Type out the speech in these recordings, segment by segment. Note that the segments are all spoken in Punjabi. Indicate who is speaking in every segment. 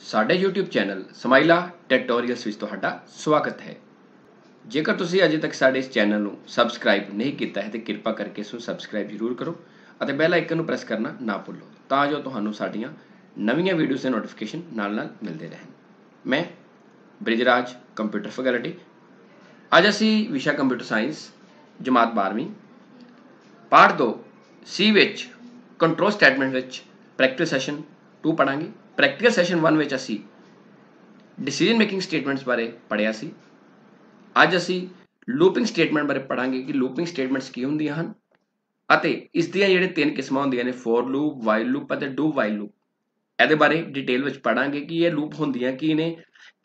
Speaker 1: ਸਾਡੇ YouTube ਚੈਨਲ ਸਮਾਈਲਾ ਟਿਊਟੋਰੀਅਲਸ ਵਿੱਚ ਤੁਹਾਡਾ ਸਵਾਗਤ ਹੈ। ਜੇਕਰ ਤੁਸੀਂ ਅਜੇ ਤੱਕ ਸਾਡੇ ਇਸ ਚੈਨਲ ਨੂੰ ਸਬਸਕ੍ਰਾਈਬ ਨਹੀਂ ਕੀਤਾ ਹੈ, ਤੇ ਕਿਰਪਾ ਕਰਕੇ ਇਸ ਨੂੰ ਸਬਸਕ੍ਰਾਈਬ ਜ਼ਰੂਰ ਕਰੋ ਅਤੇ ਬੈਲ ਆਈਕਨ ਨੂੰ ਪ੍ਰੈਸ ਕਰਨਾ ਨਾ ਭੁੱਲੋ, ਤਾਂ ਜੋ ਤੁਹਾਨੂੰ ਸਾਡੀਆਂ ਨਵੀਆਂ ਵੀਡੀਓਜ਼ ਦੇ ਨੋਟੀਫਿਕੇਸ਼ਨ ਨਾਲ-ਨਾਲ ਮਿਲਦੇ ਰਹਿਣ। ਮੈਂ ਬ੍ਰਿਜਰਾਜ, ਕੰਪਿਊਟਰ ਫੈਕਲਟੀ। ਅੱਜ ਅਸੀਂ ਵਿਸ਼ਾ ਕੰਪਿਊਟਰ ਸਾਇੰਸ, ਜਮਾਤ 12ਵੀਂ ਪਾਠ 2 ਸੀ ਵਿੱਚ ਕੰਟਰੋਲ ਸਟੇਟਮੈਂਟ ਵਿੱਚ ਪ੍ਰੈਕਟਿਸ ਸੈਸ਼ਨ 2 ਪੜਾਂਗੇ ਪ੍ਰੈਕਟੀਕਲ ਸੈਸ਼ਨ 1 ਵਿੱਚ ਅਸੀਂ ਡਿਸੀਜਨ ਮੇਕਿੰਗ ਸਟੇਟਮੈਂਟਸ ਬਾਰੇ ਪੜਿਆ ਸੀ। ਅੱਜ ਅਸੀਂ ਲੂਪਿੰਗ ਸਟੇਟਮੈਂਟ ਬਾਰੇ ਪੜਾਂਗੇ ਕਿ ਲੂਪਿੰਗ ਸਟੇਟਮੈਂਟਸ ਕੀ ਹੁੰਦੀਆਂ ਹਨ ਅਤੇ ਇਸ ਦੀਆਂ ਜਿਹੜੇ ਤਿੰਨ ਕਿਸਮਾਂ ਹੁੰਦੀਆਂ ਨੇ ਫੋਰ ਲੂਪ ਵਾਈਲ ਲੂਪ ਅਤੇ ਡੂ ਵਾਈਲ ਲੂਪ ਇਹਦੇ ਬਾਰੇ ਡਿਟੇਲ ਵਿੱਚ ਪੜਾਂਗੇ ਕਿ ਇਹ ਲੂਪ ਹੁੰਦੀਆਂ ਕੀ ਨੇ,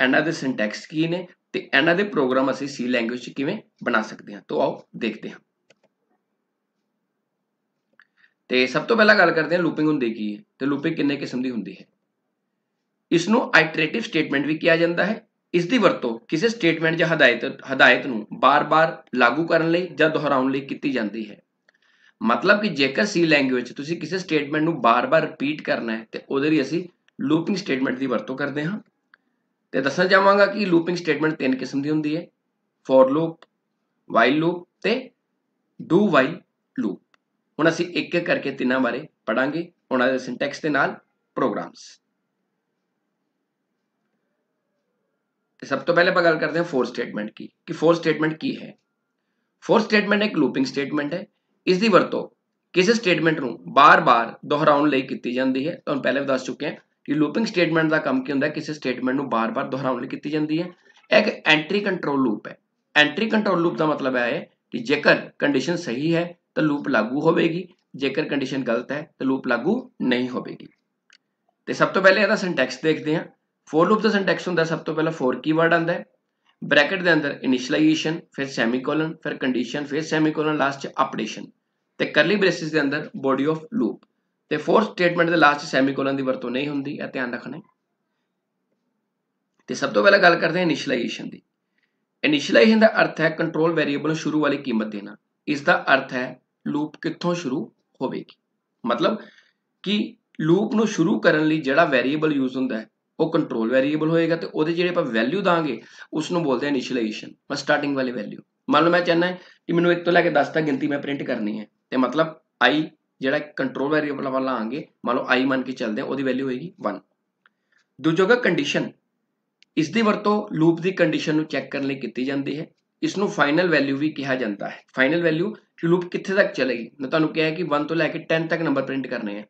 Speaker 1: ਇਹਨਾਂ ਦੇ ਸਿੰਟੈਕਸ ਕੀ ਨੇ ਤੇ ਇਹਨਾਂ ਦੇ ਪ੍ਰੋਗਰਾਮ ਅਸੀਂ ਸੀ ਲੈਂਗੁਏਜ 'ਚ ਕਿਵੇਂ ਬਣਾ ਸਕਦੇ ਹਾਂ। ਤੋਂ ਆਓ ਦੇਖਦੇ ਹਾਂ। ਤੇ ਸਭ ਤੋਂ ਪਹਿਲਾਂ ਗੱਲ ਕਰਦੇ ਹਾਂ ਲੂਪਿੰਗ ਹੁੰਦੀ ਕੀ ਹੈ ਤੇ ਲੂਪਿੰਗ ਕਿੰਨੇ ਕਿਸਮ ਦੀ ਹੁੰਦੀ ਹੈ। ਇਸ ਨੂੰ ਆਈਟਰੇਟਿਵ ਸਟੇਟਮੈਂਟ ਵੀ ਕਿਹਾ ਜਾਂਦਾ ਹੈ। ਇਸ ਦੀ ਵਰਤੋਂ ਕਿਸੇ ਸਟੇਟਮੈਂਟ ਜਾਂ ਹਦਾਇਤ ਹਦਾਇਤ ਨੂੰ ਬਾਰ-ਬਾਰ ਲਾਗੂ ਕਰਨ ਲਈ ਜਾਂ ਦੁਹਰਾਉਣ ਲਈ ਕੀਤੀ ਜਾਂਦੀ ਹੈ। ਮਤਲਬ ਕਿ ਜੇਕਰ ਸੀ ਲੈਂਗੁਏਜ ਤੁਸੀਂ ਕਿਸੇ ਸਟੇਟਮੈਂਟ ਨੂੰ ਬਾਰ-ਬਾਰ ਰਿਪੀਟ ਕਰਨਾ ਹੈ, ਤੇ ਉਹਦੇ ਲਈ ਅਸੀਂ ਲੂਪਿੰਗ ਸਟੇਟਮੈਂਟ ਦੀ ਵਰਤੋਂ ਕਰਦੇ ਹਾਂ। ਤੇ ਦੱਸਣਾ ਚਾਹਾਂਗਾ ਕਿ ਲੂਪਿੰਗ ਸਟੇਟਮੈਂਟ ਤਿੰਨ ਕਿਸਮ ਦੀ ਹੁੰਦੀ ਹੈ। ਫੋਰ ਲੂਪ ਵਾਈਲ ਲੂਪ ਤੇ ਡੂ ਵਾਈਲ ਲੂਪ ਹੁਣ ਅਸੀਂ ਇੱਕ ਇੱਕ ਕਰਕੇ ਤਿੰਨਾਂ ਬਾਰੇ ਪੜਾਂਗੇ ਉਹਨਾਂ ਦੇ ਸਿੰਟੈਕਸ ਦੇ ਨਾਲ ਪ੍ਰੋਗਰਾਮਸ ਸਭ ਤੋਂ ਪਹਿਲੇ ਆਪਾਂ ਗੱਲ ਕਰਦੇ ਹਾਂ ਫੋਰ ਸਟੇਟਮੈਂਟ ਕੀ ਕਿ ਫੋਰ ਸਟੇਟਮੈਂਟ ਕੀ ਹੈ ਫੋਰ ਸਟੇਟਮੈਂਟ ਇੱਕ ਲੂਪਿੰਗ ਸਟੇਟਮੈਂਟ ਹੈ ਇਸ ਦੀ ਵਰਤੋਂ ਕਿਸੇ ਸਟੇਟਮੈਂਟ ਨੂੰ ਬਾਰ-ਬਾਰ ਦੁਹਰਾਉਣ ਲਈ ਕੀਤੀ ਜਾਂਦੀ ਹੈ ਤੁਹਾਨੂੰ ਪਹਿਲੇ ਵੀ ਦੱਸ ਚੁੱਕੇ ਹਾਂ ਕਿ ਲੂਪਿੰਗ ਸਟੇਟਮੈਂਟ ਦਾ ਕੰਮ ਕੀ ਹੁੰਦਾ ਹੈ ਕਿਸੇ ਸਟੇਟਮੈਂਟ ਨੂੰ ਬਾਰ-ਬਾਰ ਦੁਹਰਾਉਣ ਲਈ ਕੀਤੀ ਜਾਂਦੀ ਹੈ ਇੱਕ ਐਂਟਰੀ ਕੰਟਰੋਲ ਲੂਪ ਹੈ ਐਂਟਰੀ ਕੰਟਰੋਲ ਲੂਪ ਦਾ ਮਤਲਬ ਹੈ ਕਿ ਜੇਕਰ ਕੰਡੀਸ਼ਨ ਸਹੀ ਹੈ ਤਾਂ ਲੂਪ ਲਾਗੂ ਹੋਵੇਗੀ ਜੇਕਰ ਕੰਡੀਸ਼ਨ ਗਲਤ ਹੈ ਤਾਂ ਲੂਪ ਲਾਗੂ ਨਹੀਂ ਹੋਵੇਗੀ ਤੇ ਸਭ ਤੋਂ ਪਹਿਲੇ ਇਹਦਾ ਸਿੰਟੈਕਸ ਦੇਖਦੇ ਹਾਂ ਫੋਰ ਲੂਪ ਦਾ ਸਿੰਟੈਕਸ ਹੁੰਦਾ ਸਭ ਤੋਂ ਪਹਿਲਾਂ ਫੋਰ ਕੀਵਰਡ ਆਂਦਾ ਹੈ। ਬ੍ਰੈਕਟ ਦੇ ਅੰਦਰ ਇਨੀਸ਼ੀਅਲਾਈਜੇਸ਼ਨ ਫਿਰ ਸੈਮੀਕੋਲਨ ਫਿਰ ਕੰਡੀਸ਼ਨ ਫਿਰ ਸੈਮੀਕੋਲਨ ਲਾਸਟ ਚ ਅਪਡੇਸ਼ਨ ਤੇ ਕਰਲੀ ਬ੍ਰੇਸਿਸ ਦੇ ਅੰਦਰ ਬੋਡੀ ਆਫ ਲੂਪ ਤੇ ਫੋਰ ਸਟੇਟਮੈਂਟ ਦੇ ਲਾਸਟ ਸੈਮੀਕੋਲਨ ਦੀ ਵਰਤੋਂ ਨਹੀਂ ਹੁੰਦੀ, ਇਹ ਧਿਆਨ ਰੱਖਣਾ ਤੇ ਸਭ ਤੋਂ ਪਹਿਲਾਂ ਗੱਲ ਕਰਦੇ ਹਾਂ ਇਨੀਸ਼ੀਅਲਾਈਜੇਸ਼ਨ ਦੀ। ਇਨੀਸ਼ੀਅਲਾਈਜੇਸ਼ਨ ਦਾ ਅਰਥ ਹੈ ਕੰਟਰੋਲ ਵੇਰੀਏਬਲ ਨੂੰ ਸ਼ੁਰੂ ਵਾਲੀ ਕੀਮਤ ਦੇਣਾ। ਇਸ ਦਾ ਅਰਥ ਹੈ ਲੂਪ ਕਿੱਥੋਂ ਸ਼ੁਰੂ ਹੋਵੇਗੀ। ਮਤਲਬ ਕਿ ਲੂਪ ਨੂੰ ਸ਼ੁਰੂ ਕਰਨ ਲਈ ਜਿਹੜਾ ਵੇਰੀਏਬਲ ਯੂਜ਼ ਹੁੰਦਾ ਹੈ ਉਹ ਕੰਟਰੋਲ ਵੈਰੀਏਬਲ ਹੋਏਗਾ ਤੇ ਉਹਦੇ ਜਿਹੜੇ ਆਪਾਂ ਵੈਲਿਊ ਦਾਂਗੇ ਉਸ ਨੂੰ ਬੋਲਦੇ ਆ ਇਨੀਸ਼ੀਅਲਾਈਜੇਸ਼ਨ ਮੈਂ ਸਟਾਰਟਿੰਗ ਵਾਲੀ ਵੈਲਿਊ ਮੰਨ ਲਓ ਮੈਂ ਚਾਹਨਾ ਹੈ ਕਿ ਮੈਨੂੰ 1 ਤੋਂ ਲੈ ਕੇ 10 ਤੱਕ ਗਿਣਤੀ ਮੈਂ ਪ੍ਰਿੰਟ ਕਰਨੀ ਹੈ, ਤੇ ਮਤਲਬ i ਜਿਹੜਾ ਕੰਟਰੋਲ ਵੈਰੀਏਬਲ ਵਾਲਾ ਆਂਗੇ ਮੰਨ ਲਓ i ਮੰਨ ਕੇ ਚੱਲਦੇ ਆ ਉਹਦੀ ਵੈਲਿਊ ਹੋਏਗੀ 1 ਦੂਜੋਗਾ ਕੰਡੀਸ਼ਨ ਇਸ ਦੀ ਵਰਤੋਂ ਲੂਪ ਦੀ ਕੰਡੀਸ਼ਨ ਨੂੰ ਚੈੱਕ ਕਰਨ ਲਈ ਕੀਤੀ ਜਾਂਦੀ ਹੈ। ਇਸ ਨੂੰ ਫਾਈਨਲ ਵੈਲਿਊ ਵੀ ਕਿਹਾ ਜਾਂਦਾ ਹੈ। ਫਾਈਨਲ ਵੈਲਿਊ ਕਿ ਲੂਪ ਕਿੱਥੇ ਤੱਕ ਚਲੇਗੀ? ਮੈਂ ਤੁਹਾਨੂੰ ਕਿਹਾ ਕਿ 1 ਤੋਂ ਲੈ ਕੇ 10 ਤੱਕ ਨੰਬਰ ਪ੍ਰਿੰਟ ਕਰਨੇ ਆ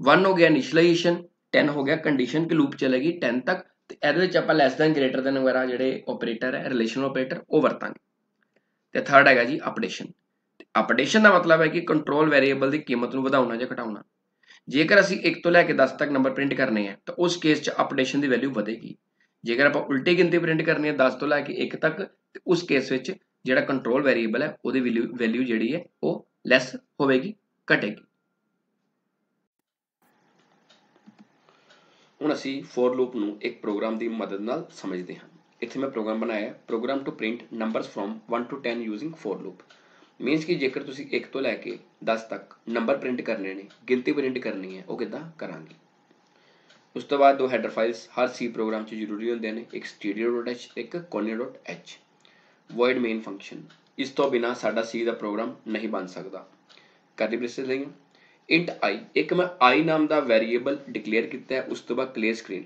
Speaker 1: 1 ਹੋ ਗਿਆ ਇਨੀਸ਼ੀਅਲਾਈਜੇਸ਼ਨ 10 ਹੋ ਗਿਆ ਕੰਡੀਸ਼ਨ ਕਿ ਲੂਪ ਚਲੇਗੀ 10 ਤੱਕ, ਤੇ ਇਹਦੇ ਵਿੱਚ ਆਪਾਂ ਲੈਸ ਦੈਨ ਗ੍ਰੇਟਰ ਦੈਨ ਵਗੈਰਾ ਜਿਹੜੇ ਆਪਰੇਟਰ ਹੈ ਰਿਲੇਸ਼ਨਲ ਆਪਰੇਟਰ ਉਹ ਵਰਤਾਂਗੇ। ਤੇ ਥਰਡ ਹੈਗਾ ਜੀ ਅਪਡੇਸ਼ਨ ਅਪਡੇਸ਼ਨ ਦਾ ਮਤਲਬ ਹੈ ਕਿ ਕੰਟਰੋਲ ਵੇਰੀਏਬਲ ਦੀ ਕੀਮਤ ਨੂੰ ਵਧਾਉਣਾ ਜਾਂ ਘਟਾਉਣਾ। ਜੇਕਰ ਅਸੀਂ 1 ਤੋਂ ਲੈ ਕੇ 10 ਤੱਕ ਨੰਬਰ ਪ੍ਰਿੰਟ ਕਰਨੇ ਆ, ਤਾਂ ਉਸ ਕੇਸ 'ਚ ਅਪਡੇਸ਼ਨ ਦੀ ਵੈਲਿਊ ਵਧੇਗੀ। ਜੇਕਰ ਆਪਾਂ ਉਲਟੀ ਗਿਣਤੀ ਪ੍ਰਿੰਟ ਕਰਨੀ ਹੈ 10 ਤੋਂ ਲੈ ਕੇ 1 ਤੱਕ, ਤੇ ਉਸ ਕੇਸ ਵਿੱਚ ਜਿਹੜਾ ਕੰਟਰੋਲ ਵੇਰੀਏਬਲ ਹੈ, ਉਹਦੀ ਵੈਲਿਊ ਜਿਹੜੀ ਹੈ, ਉਹ ਲੈਸ ਹੋਵੇਗੀ, ਘਟੇਗੀ। ਹੁਣ ਅਸੀਂ ਫੋਰ ਲੂਪ ਨੂੰ ਇੱਕ ਪ੍ਰੋਗਰਾਮ ਦੀ ਮਦਦ ਨਾਲ ਸਮਝਦੇ ਹਾਂ। ਇੱਥੇ ਮੈਂ ਪ੍ਰੋਗਰਾਮ ਬਣਾਇਆ program to print numbers from 1 to 10 using for loop means ਕਿ ਜੇਕਰ ਤੁਸੀਂ 1 ਤੋਂ ਲੈ ਕੇ 10 ਤੱਕ ਨੰਬਰ ਪ੍ਰਿੰਟ ਕਰਨੇ ਨੇ, ਗਿਣਤੀ ਪ੍ਰਿੰਟ ਕਰਨੀ ਹੈ, ਉਹ ਕਿੱਦਾਂ ਕਰਾਂਗੇ? ਉਸ ਤੋਂ ਬਾਅਦ ਦੋ ਹੈਡਰ ਫਾਈਲਸ ਹਰ ਸੀ ਪ੍ਰੋਗਰਾਮ 'ਚ ਜ਼ਰੂਰੀ ਹੁੰਦੇ ਨੇ, ਇੱਕ stdio.h ਤੇ ਇੱਕ conio.h void main ਫੰਕਸ਼ਨ ਇਸ ਤੋਂ ਬਿਨਾ ਸਾਡਾ ਸੀ ਦਾ ਪ੍ਰੋਗਰਾਮ ਨਹੀਂ ਬਣ ਸਕਦਾ। ਕਰਲੀ ਬ੍ਰੇਸਿਸ ਲਈਏ ਇੰਟ i, ਇੱਕ ਮੈਂ i ਨਾਮ ਦਾ ਵੈਰੀਏਬਲ ਡਿਕਲੇਅਰ ਕੀਤਾ ਹੈ, ਉਸ ਤੋਂ ਬਾਅਦ ਕਲੀਅਰ ਸਕਰੀਨ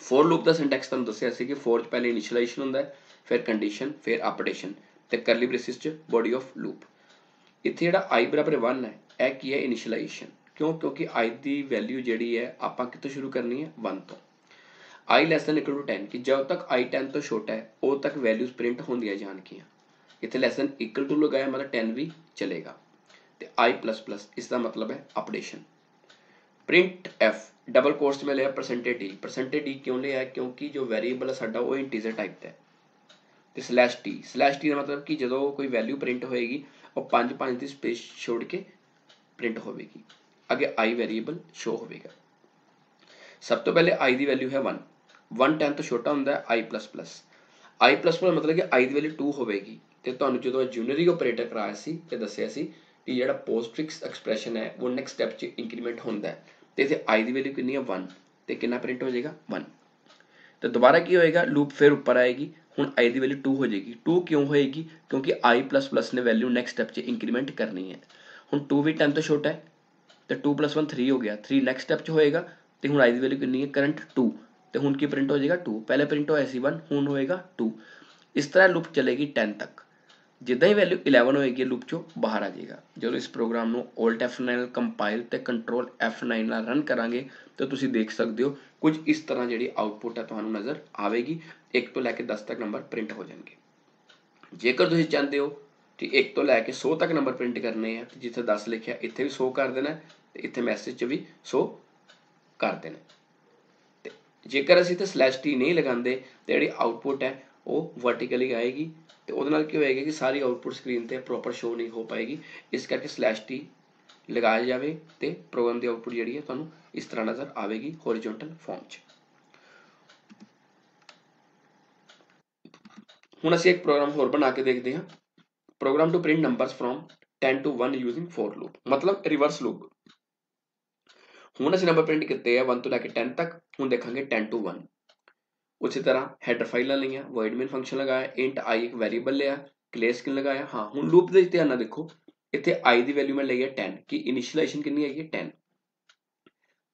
Speaker 1: ਫੋਰ ਲੂਪ ਦਾ ਸਿੰਟੈਕਸ ਤੁਹਾਨੂੰ ਦੱਸਿਆ ਸੀ ਕਿ ਫੋਰ ਚ ਪਹਿਲੇ ਇਨੀਸ਼ੀਅਲਾਈਜੇਸ਼ਨ ਹੁੰਦਾ ਹੈ, ਫਿਰ ਕੰਡੀਸ਼ਨ ਫਿਰ ਅਪਡੇਸ਼ਨ ਤੇ ਕਰਲੀ ਬ੍ਰੇਸਿਸ ਚ ਬੋਡੀ ਆਫ ਲੂਪ ਇੱਥੇ ਜਿਹੜਾ i ਬਰਾਬਰ 1 ਹੈ, ਇਹ ਕੀ ਹੈ? ਇਨੀਸ਼ੀਅਲਾਈਜੇਸ਼ਨ ਕਿਉਂ? ਕਿਉਂਕਿ i ਦੀ ਵੈਲਿਊ ਜਿਹੜੀ ਹੈ, ਆਪਾਂ ਕਿੱਥੋਂ ਸ਼ੁਰੂ ਕਰਨੀ ਹੈ? 1 ਤੋਂ। i less than equal to 10 ਕਿ ਜਦੋਂ ਤੱਕ i 10 ਤੋਂ ਛੋਟਾ ਹੈ, ਉਦੋਂ ਤੱਕ ਵੈਲਿਊਜ਼ ਪ੍ਰਿੰਟ ਹੁੰਦੀਆਂ ਜਾਣਗੀਆਂ। ਇੱਥੇ ਲੈਸ ਦੈਨ ਇਕੁਅਲ ਟੂ ਲਗਾਇਆ, ਮਤਲਬ 10 ਵੀ ਚਲੇਗਾ। ਤੇ i++ ਇਸ ਦਾ ਮਤਲਬ ਹੈ operation print f double quotes ਮੇ ਲਿਆ ਪਰਸੈਂਟੇਜ d ਪਰਸੈਂਟੇਜ d ਕਿਉਂ ਲਿਆ? ਕਿਉਂਕਿ ਜੋ ਵੈਰੀਏਬਲ ਹੈ ਸਾਡਾ ਉਹ ਇੰਟੀਜ਼ਰ ਟਾਈਪ ਦਾ ਹੈ। ਤੇ ਸਲੈਸ਼ t ਸਲੈਸ਼ t ਦਾ ਮਤਲਬ ਕਿ ਜਦੋਂ ਕੋਈ ਵੈਲਿਊ ਪ੍ਰਿੰਟ ਹੋਏਗੀ, ਉਹ 5 5 ਦੀ ਸਪੇਸ ਛੋੜ ਕੇ ਪ੍ਰਿੰਟ ਹੋਵੇਗੀ। ਅੱਗੇ i ਵੈਰੀਏਬਲ ਸ਼ੋ ਹੋਵੇਗਾ। ਸਭ ਤੋਂ ਪਹਿਲੇ i ਦੀ ਵੈਲਿਊ ਹੈ 1 1 10 ਤੋਂ ਛੋਟਾ ਹੁੰਦਾ ਹੈ i++ i++ ਮਤਲਬ ਕਿ i ਦੀ ਵੈਲਿਊ 2 ਹੋਵੇਗੀ। ਤੇ ਤੁਹਾਨੂੰ ਜਦੋਂ ਜੂਨਰੀ ਆਪਰੇਟਰ ਕਰਾਇਆ ਸੀ ਤੇ ਦੱਸਿਆ ਸੀ ਕਿ ਜਿਹੜਾ ਪੋਸਟਫਿਕਸ ਐਕਸਪ੍ਰੈਸ਼ਨ ਹੈ, ਉਹ ਨੈਕਸਟ ਸਟੈਪ 'ਚ ਇੰਕਰੀਮੈਂਟ ਹੁੰਦਾ ਹੈ। ਤੇ ਇਥੇ i ਦੀ ਵੈਲਿਊ ਕਿੰਨੀ ਹੈ 1 ਤੇ ਕਿੰਨਾ ਪ੍ਰਿੰਟ ਹੋ ਜਾਏਗਾ? 1 ਤੇ ਦੁਬਾਰਾ ਕੀ ਹੋਏਗਾ? ਲੂਪ ਫਿਰ ਉੱਪਰ ਆਏਗੀ। ਹੁਣ i ਦੀ ਵੈਲਿਊ 2 ਹੋ ਜਾਏਗੀ। 2 ਕਿਉਂ ਹੋਏਗੀ? ਕਿਉਂਕਿ i++ ਨੇ ਵੈਲਿਊ ਨੈਕਸਟ ਸਟੈਪ 'ਚ ਇੰਕਰੀਮੈਂਟ ਕਰਨੀ ਹੈ। ਹੁਣ 2 ਵੀ 10 ਤੋਂ ਛੋਟਾ ਹੈ। ਤੇ 2 1 3 ਹੋ ਗਿਆ। 3 ਨੈਕਸਟ ਸਟੈਪ 'ਚ ਹੋਏਗਾ। ਤੇ ਹੁਣ i ਦੀ ਵੈਲਿਊ ਕਿੰਨੀ ਹੈ? ਕਰੰਟ 2 ਤੇ ਹੁਣ ਕੀ ਪ੍ਰਿੰਟ ਹੋ ਜਾਏਗਾ? 2 ਪਹਿਲੇ ਪ੍ਰਿੰਟ ਹੋਇਆ ਸੀ 1 ਹੁਣ ਹੋਏਗਾ 2 ਇਸ ਤਰ੍ਹਾਂ ਲੂਪ ਚੱਲੇਗੀ 10 ਤੱਕ। ਜਿੱਦਾਂ ਹੀ ਵੈਲਿਊ 11 ਹੋਏਗੀ ਲੂਪ ਚੋਂ ਬਾਹਰ ਆ ਜਾਏਗਾ। ਜਦੋਂ ਇਸ ਪ੍ਰੋਗਰਾਮ ਨੂੰ Alt F9 ਨਾਲ ਕੰਪਾਈਲ ਤੇ Control F9 ਨਾਲ ਰਨ ਕਰਾਂਗੇ, ਤਾਂ ਤੁਸੀਂ ਦੇਖ ਸਕਦੇ ਹੋ, ਕੁਝ ਇਸ ਤਰ੍ਹਾਂ ਜਿਹੜੀ ਆਉਟਪੁੱਟ ਹੈ ਤੁਹਾਨੂੰ ਨਜ਼ਰ ਆਵੇਗੀ। 1 ਤੋਂ ਲੈ ਕੇ 10 ਤੱਕ ਨੰਬਰ ਪ੍ਰਿੰਟ ਹੋ ਜਾਣਗੇ। ਜੇਕਰ ਤੁਸੀਂ ਚਾਹੁੰਦੇ ਹੋ ਕਿ 1 ਤੋਂ ਲੈ ਕੇ 100 ਤੱਕ ਨੰਬਰ ਪ੍ਰਿੰਟ ਕਰਨੇ ਆ ਜਿੱਥੇ 10 ਲਿਖਿਆ, ਇੱਥੇ ਵੀ 100 ਕਰ ਦੇਣਾ, ਤੇ ਇੱਥੇ ਮੈਸੇਜ 'ਚ ਵੀ 100 ਕਰ ਦੇਣਾ। ਤੇ ਜੇਕਰ ਅਸੀਂ ਤੇ ਸਲੈਸ਼ ਟੀ ਨਹੀਂ ਲਗਾਉਂਦੇ, ਤੇ ਜਿਹੜੀ ਆਉਟਪੁੱਟ ਹੈ, ਉਹ ਵਰਟੀਕਲੀ ਆਏਗੀ ਤੇ ਉਹਦੇ ਨਾਲ ਕੀ ਹੋਏਗਾ ਕਿ ਸਾਰੀ ਆਊਟਪੁੱਟ ਸਕਰੀਨ ਤੇ ਪ੍ਰੋਪਰ ਸ਼ੋ ਨਹੀਂ ਹੋ ਪਾਏਗੀ। ਇਸ ਕਰਕੇ ਸਲੈਸ਼ ਟੀ ਲਗਾਇਆ ਜਾਵੇ ਤੇ ਪ੍ਰੋਗਰਾਮ ਦੀ ਆਊਟਪੁੱਟ ਜਿਹੜੀ ਹੈ ਤੁਹਾਨੂੰ ਇਸ ਤਰ੍ਹਾਂ ਨਜ਼ਰ ਆਵੇਗੀ ਹੌਰੀਜ਼ੌਂਟਲ ਫਾਰਮ 'ਚ। ਹੁਣ ਅਸੀਂ ਇੱਕ ਪ੍ਰੋਗਰਾਮ ਹੋਰ ਬਣਾ ਕੇ ਦੇਖਦੇ ਹਾਂ। Program to print numbers from 10 to 1 using for loop ਮਤਲਬ ਰਿਵਰਸ ਲੂਪ ਹੁਣ ਅਸੀਂ ਨੰਬਰ ਪ੍ਰਿੰਟ ਕੀਤੇ ਆ 1 ਤੋਂ ਲੈ ਕੇ 10 ਤੱਕ, ਹੁਣ ਦੇਖਾਂਗੇ 10 ਟੂ 1 ਉਸੇ ਤਰ੍ਹਾਂ ਹੈਡਰ ਫਾਈਲਾਂ ਲਈਆਂ, void main ਫੰਕਸ਼ਨ ਲਗਾਇਆ ਇੰਟ i ਇੱਕ ਵੈਰੀਏਬਲ ਲਿਆ ਕਲੇਸ ਸਕਿਨ ਲਗਾਇਆ, ਹਾਂ, ਹੁਣ ਲੂਪ ਦੇ ਧਿਆਨ ਨਾਲ ਦੇਖੋ, ਇੱਥੇ i ਦੀ ਵੈਲਿਊ ਮੈਂ ਲਈ ਹੈ 10 ਕਿ ਇਨੀਸ਼ੀਅਲਾਈਜੇਸ਼ਨ ਕਿੰਨੀ ਹੈਗੀ ਹੈ 10